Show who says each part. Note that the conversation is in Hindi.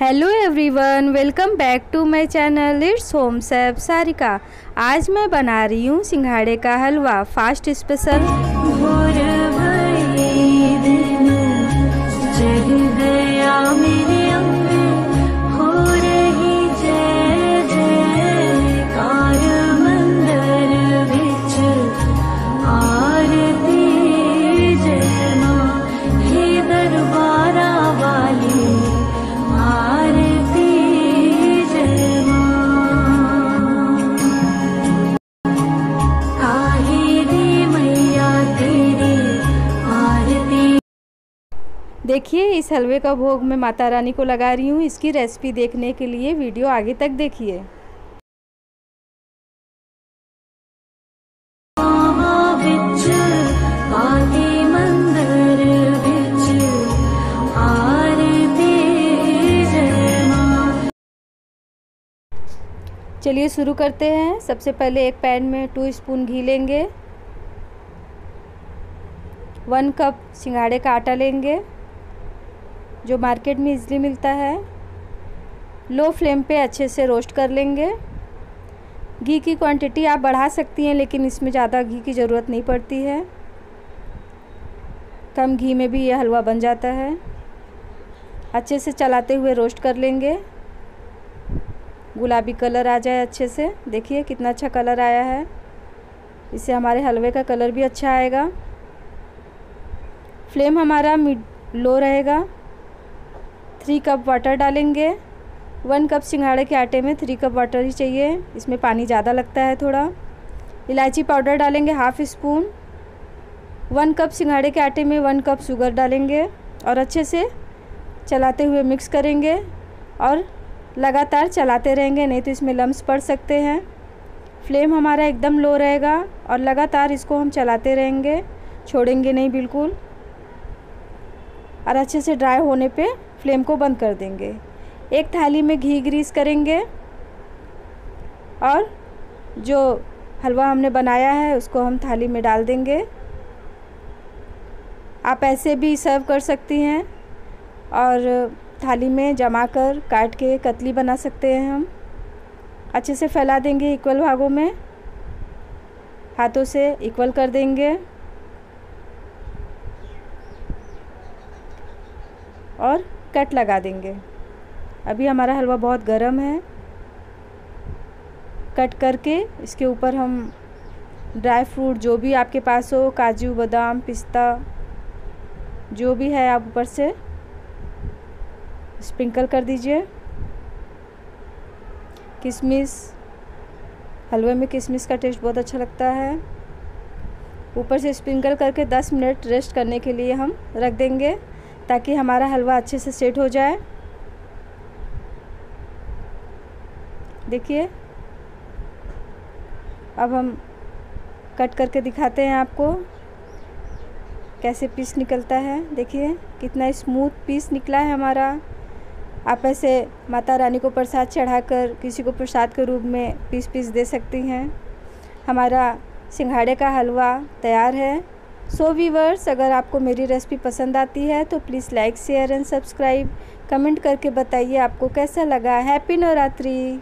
Speaker 1: Hello everyone welcome back to my channel it's home chef Sarika आज मैं बना रही हूँ सिंघाड़े का हलवा फास्ट स्पेशल देखिए इस हलवे का भोग मैं माता रानी को लगा रही हूँ। इसकी रेसिपी देखने के लिए वीडियो आगे तक देखिए। चलिए शुरू करते हैं। सबसे पहले एक पैन में टू स्पून घी लेंगे। वन कप सिंगाड़े का आटा लेंगे। जो मार्केट में इजली मिलता है, लो फ्लेम पे अच्छे से रोस्ट कर लेंगे। घी की क्वांटिटी आप बढ़ा सकती हैं, लेकिन इसमें ज़्यादा घी की ज़रूरत नहीं पड़ती है। कम घी में भी यह हलवा बन जाता है। अच्छे से चलाते हुए रोस्ट कर लेंगे। गुलाबी कलर आ जाए अच्छे से। देखिए कितना अच्छा कलर आया है। इससे हमारे हलवे का कलर भी अच्छा आएगा। फ्लेम हमारा मिड, लो रहेगा। थ्री कप वाटर डालेंगे। वन कप सिंघाड़े के आटे में थ्री कप वाटर ही चाहिए। इसमें पानी ज़्यादा लगता है थोड़ा। इलायची पाउडर डालेंगे हाफ़ स्पून वन कप सिंघाड़े के आटे में वन कप शुगर डालेंगे और अच्छे से चलाते हुए मिक्स करेंगे और लगातार चलाते रहेंगे, नहीं तो इसमें लम्स पड़ सकते हैं। फ्लेम हमारा एकदम लो रहेगा और लगातार इसको हम चलाते रहेंगे, छोड़ेंगे नहीं बिल्कुल। और अच्छे से ड्राई होने पे फ्लेम को बंद कर देंगे। एक थाली में घी ग्रीस करेंगे और जो हलवा हमने बनाया है, उसको हम थाली में डाल देंगे। आप ऐसे भी सर्व कर सकती हैं और थाली में जमा कर काट के कतली बना सकते हैं हम। अच्छे से फैला देंगे इक्वल भागों में। हाथों से इक्वल कर देंगे। और कट लगा देंगे। अभी हमारा हलवा बहुत गर्म है। कट करके इसके ऊपर हम ड्राई फ्रूट जो भी आपके पास हो, काजू, बादाम, पिस्ता, जो भी है आप ऊपर से स्प्रिंकल कर दीजिए। किशमिश, हलवे में किशमिश का टेस्ट बहुत अच्छा लगता है। ऊपर से स्प्रिंकल करके 10 मिनट रेस्ट करने के लिए हम रख देंगे। ताकि हमारा हलवा अच्छे से सेट हो जाए। देखिए। अब हम कट करके दिखाते हैं आपको कैसे पीस निकलता है। देखिए, कितना स्मूथ पीस निकला है हमारा। आप ऐसे माता रानी को प्रसाद चढ़ाकर, किसी को प्रसाद के रूप में पीस पीस दे सकती हैं। हमारा सिंघाड़े का हलवा तैयार है। सो वीवर्स अगर आपको मेरी रेसिपी पसंद आती है तो please like share and subscribe comment करके बताइए आपको कैसा लगा. हैप्पी नवरात्रि.